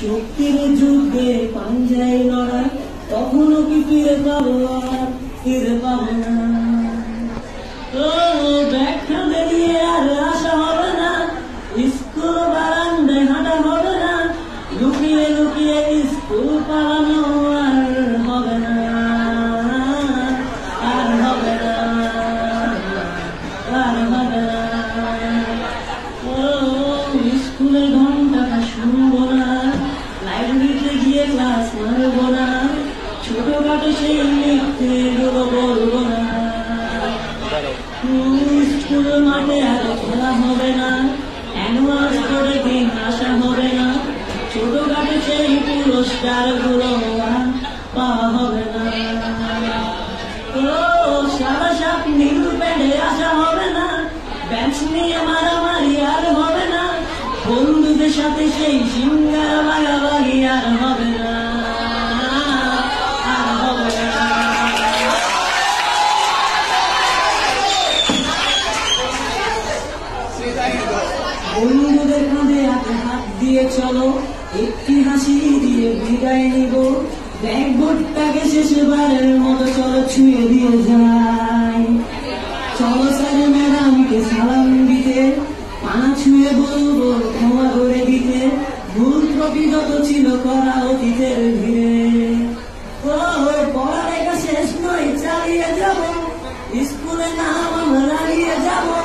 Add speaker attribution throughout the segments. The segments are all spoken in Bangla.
Speaker 1: শক্তির যুদ্ধে পাঞ্জাই লড়াই, তখনও কি ফিরে পাবো আর ফিরে পাবো না। ব্যাখ্যা বেরিয়ে আর আশা হবে না। স্কুল বারান্দায় হাঁটা হবে না। লুকিয়ে লুকিয়ে স্কুল পালানো আর হবে না। আর হবে না। আর হবে না। মিথ্যে গুলো বলব না স্কুল হবে না অ্যানুয়াল ছোটখাটো সেই পুরস্কারগুলো পাওয়া না ও প্যান্ডে আসা হবে না বেঞ্চ নিয়ে মারামারি আর হবে না বন্ধুদের সাথে সেই সিঙ্গার ভাগাভাগি আর হবে না বন্ধুদের কাঁধে হাতে হাত দিয়ে চলো। একটি হাসি দিয়ে বিদায় নিব। ব্যাগবোর্ডটাকে শেষবারের মতো চলো ছুঁয়ে দিয়ে যাই। চলো স্যার ম্যাডামকে সালাম দিতে। পানা ছুঁয়ে বলব ক্ষমা করে দিতে। ভুল ত্রুটি যত ছিল করা অতীতের ভিড়ে। পড়ালেখা শেষ নয়, চালিয়ে যাব। স্কুলে নাম আমরা লাগিয়ে যাব।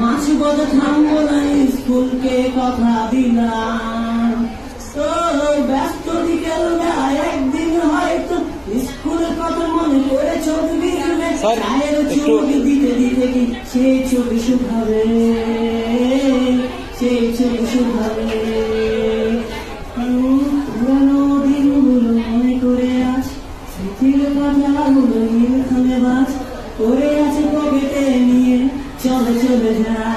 Speaker 1: মাছ বদে থামবো না স্কুলকে কথা দিলাম। তো ব্যস্ত বিকেল একদিন হয়তো স্কুলের কথা মনে করে ছবি
Speaker 2: স্যার,
Speaker 1: চায়ের ছবি দিতে দিতে কি সেই ছবি শুকাবে? সেই ছবি শুকাবে। পকেটে নিয়ে